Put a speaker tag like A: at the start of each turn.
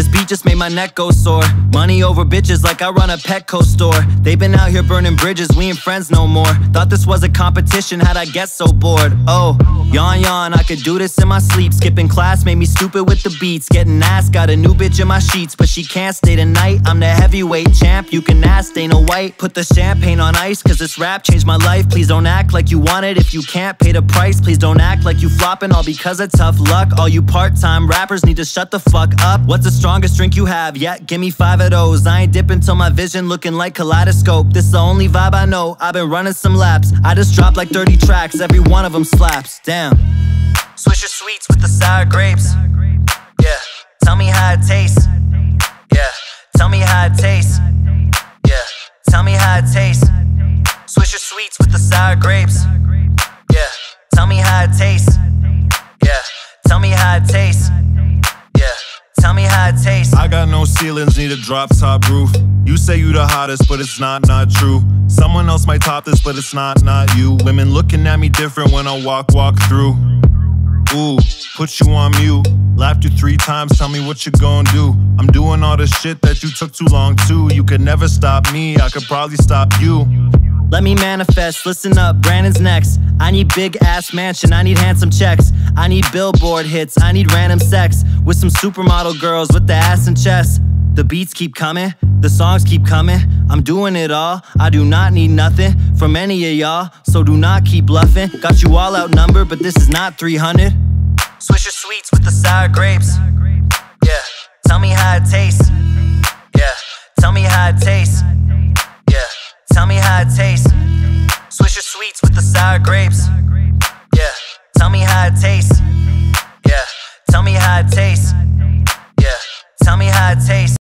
A: This beat just made my neck go sore. Money over bitches like I run a Petco store. They been out here burning bridges, we ain't friends no more. Thought this was a competition, how'd I get so bored? Oh, yawn yawn, I could do this in my sleep. Skipping class made me stupid with the beats. Getting ass, got a new bitch in my sheets, but she can't stay tonight. I'm the heavyweight champ, you can ask Dana White. Put the champagne on ice, cause this rap changed my life. Please don't act like you want it if you can't pay the price. Please don't act like you flopping all because of tough luck. All you part time rappers need to shut the fuck up. What's the strongest drink you have? Yeah, give me five of those. I ain't dipping till my vision looking like kaleidoscope. This the only vibe I know. I've been running some laps. I just dropped like 30 tracks, every one of them slaps. Damn. Swisher sweets with the sour grapes. Yeah, tell me how it tastes. Yeah, tell me how it tastes. Yeah, tell me how it tastes. Swisher sweets with the sour grapes. Yeah, tell me how it tastes. Tell me how it tastes.
B: I got no ceilings, need a drop top roof. You say you the hottest, but it's not, not true. Someone else might top this, but it's not, not you. Women looking at me different when I walk, walk through. Ooh, put you on mute. Laughed you three times, tell me what you gon' do. I'm doing all the shit that you took too long to. You could never stop me, I could probably stop you.
A: Let me manifest, listen up, Brandon's next. I need big ass mansion, I need handsome checks. I need billboard hits, I need random sex. With some supermodel girls with the ass and chest. The beats keep coming, the songs keep coming. I'm doing it all, I do not need nothing from any of y'all. So do not keep bluffing. Got you all outnumbered, but this is not 300. Swisher sweets with the sour grapes. Yeah, tell me how it tastes. Yeah, tell me how it tastes. Yeah, tell me how it tastes. Swisher sweets with the sour grapes. Yeah, tell me how it tastes.